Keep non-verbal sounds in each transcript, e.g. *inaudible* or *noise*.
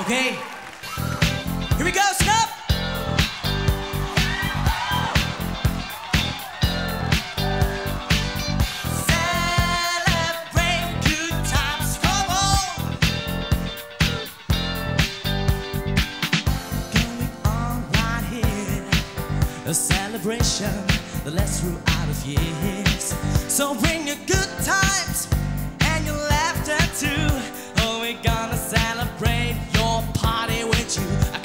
Okay. Here we go, stop! A celebration that lasts throughout of years. So bring your good times and your laughter too.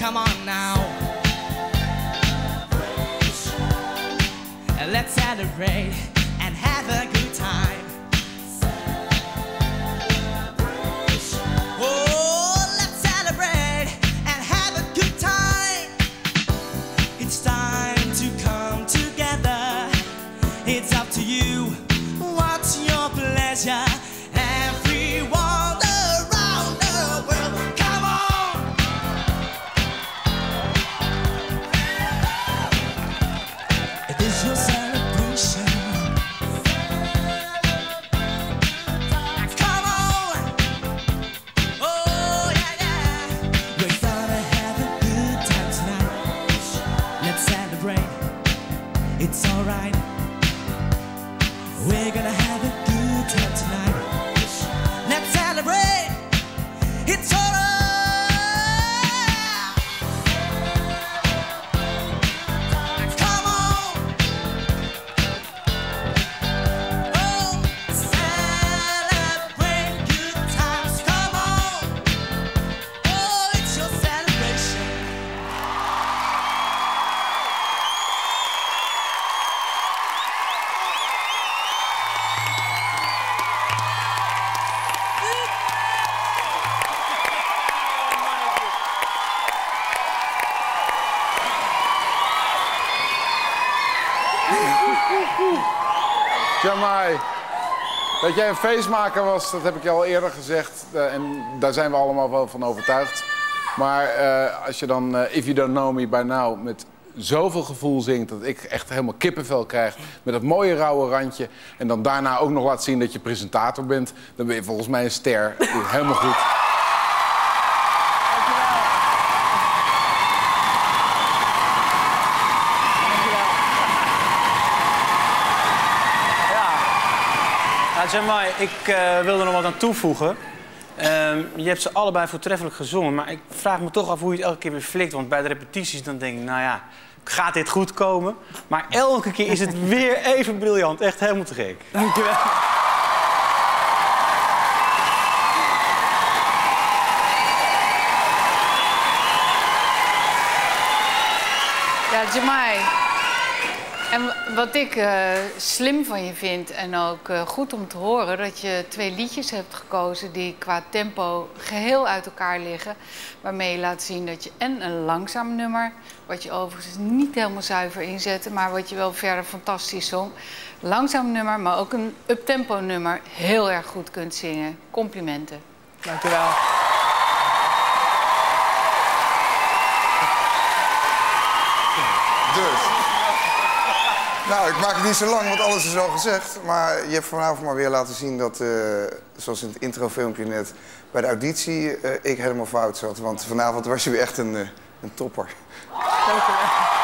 Come on now. Let's celebrate and have a good It's alright. We're gonna have a good time tonight. Let's celebrate. It's Jamai, dat jij een feestmaker was, dat heb ik je al eerder gezegd. eh, en daar zijn we allemaal wel van overtuigd. Maar eh, als je dan eh, If You Don't Know Me By Now met zoveel gevoel zingt... dat ik echt helemaal kippenvel krijg met dat mooie rauwe randje... en dan daarna ook nog laat zien dat je presentator bent... dan ben je volgens mij een ster. Helemaal goed. Jamai, ik eh, wil er nog wat aan toevoegen. Ehm, je hebt ze allebei voortreffelijk gezongen, maar ik vraag me toch af hoe je het elke keer weer flikt. Want bij de repetities dan denk ik, nou ja, gaat dit goed komen? Maar elke keer is het *laughs* weer even briljant. Echt helemaal te gek. Dankjewel. Ja, Jamai. En wat ik eh, slim van je vind en ook eh, goed om te horen... dat je twee liedjes hebt gekozen die qua tempo geheel uit elkaar liggen. Waarmee je laat zien dat je en een langzaam nummer... wat je overigens niet helemaal zuiver inzette... maar wat je wel verder fantastisch zong. Langzaam nummer, maar ook een uptempo nummer heel erg goed kunt zingen. Complimenten. Dankjewel. Dus. Nou, ik maak het niet zo lang, want alles is al gezegd. Maar je hebt vanavond maar weer laten zien dat, eh, zoals in het introfilmpje net... bij de auditie eh, ik helemaal fout zat. Want vanavond was je weer echt een, eh, een topper. Dankjewel.